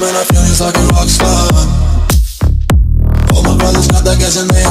man, I feel just like a rock star. All my brothers got that gas and they